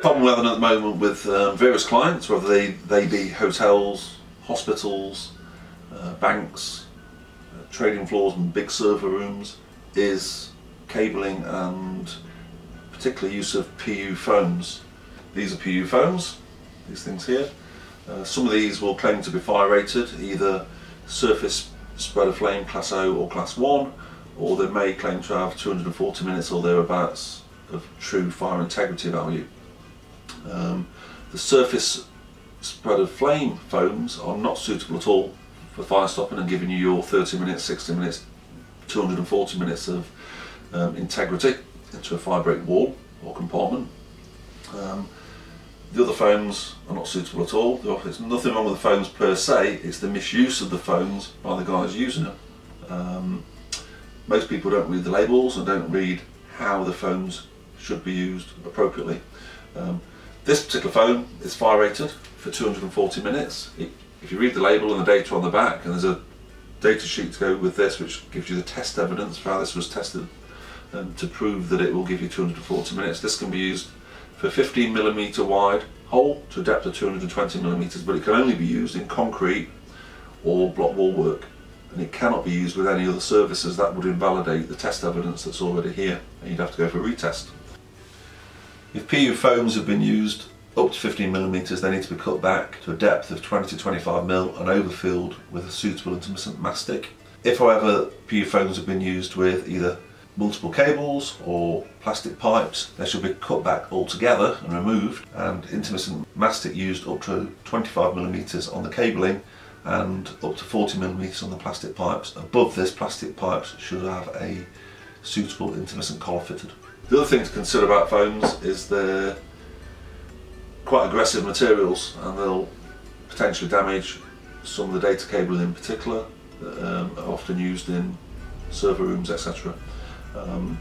Problem we're having at the moment with um, various clients, whether they, they be hotels, hospitals, uh, banks, uh, trading floors and big server rooms, is cabling and particular use of PU foams. These are PU foams, these things here. Uh, some of these will claim to be fire rated, either surface spread of flame class O or class 1, or they may claim to have 240 minutes or thereabouts of true fire integrity value. Um, the surface spread of flame foams are not suitable at all for fire stopping and giving you your 30 minutes, 60 minutes, 240 minutes of um, integrity into a fire break wall or compartment. Um, the other foams are not suitable at all. There's nothing wrong with the foams per se, it's the misuse of the foams by the guys using them. Um, most people don't read the labels and don't read how the foams should be used appropriately. Um, this particular foam is fire rated for 240 minutes. If you read the label and the data on the back, and there's a data sheet to go with this which gives you the test evidence for how this was tested um, to prove that it will give you 240 minutes. This can be used for 15 millimeter wide hole to a depth of 220 millimeters, but it can only be used in concrete or block wall work. And it cannot be used with any other surfaces that would invalidate the test evidence that's already here, and you'd have to go for a retest. If PU foams have been used up to 15 millimeters, they need to be cut back to a depth of 20 to 25 mil and overfilled with a suitable intumescent mastic. If however PU foams have been used with either multiple cables or plastic pipes, they should be cut back altogether and removed and intumescent mastic used up to 25 millimeters on the cabling and up to 40 millimeters on the plastic pipes. Above this plastic pipes should have a suitable intumescent collar fitted. The other thing to consider about foams is they're quite aggressive materials and they'll potentially damage some of the data cabling in particular um, often used in server rooms etc. Um,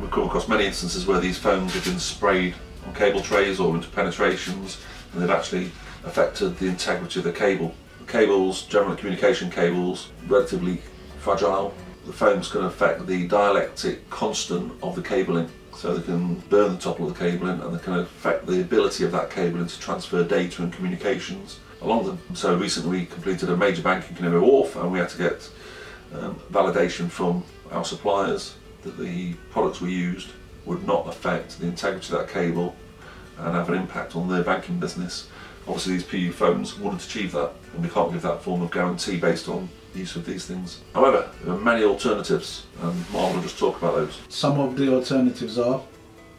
we've come across many instances where these foams have been sprayed on cable trays or into penetrations and they've actually affected the integrity of the cable. The cables, general communication cables, relatively fragile. The foams can affect the dielectric constant of the cabling so they can burn the top of the cabling and they can affect the ability of that cabling to transfer data and communications along them. So recently we completed a major bank in Canary Wharf and we had to get um, validation from our suppliers that the products we used would not affect the integrity of that cable and have an impact on their banking business. Obviously these PU foams wouldn't achieve that and we can't give that form of guarantee based on use of these things. However, there are many alternatives and Mark will just talk about those. Some of the alternatives are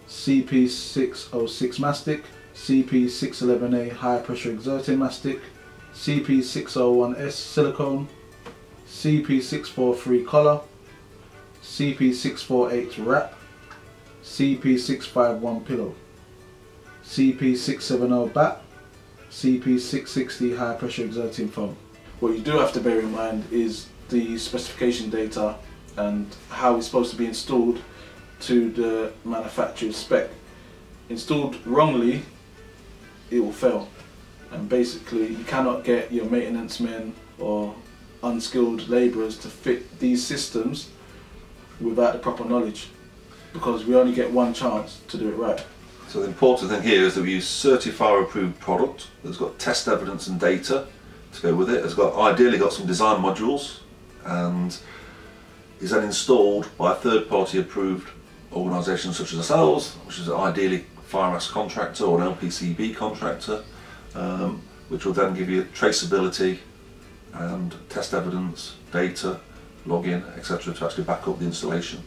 CP606 mastic, CP611A high pressure exerting mastic, CP601S silicone, CP643 collar, CP648 wrap, CP651 pillow, CP670 bat, CP660 high pressure exerting foam. What you do have to bear in mind is the specification data and how it's supposed to be installed to the manufacturer's spec. Installed wrongly, it will fail. And basically, you cannot get your maintenance men or unskilled labourers to fit these systems without the proper knowledge because we only get one chance to do it right. So the important thing here is that we use Certifire approved product that's got test evidence and data to go with it. It's got ideally got some design modules and is then installed by a third party approved organisation such as ourselves, which is ideally FireMax contractor or an LPCB contractor, um, which will then give you traceability and test evidence, data, login, etc. to actually back up the installation.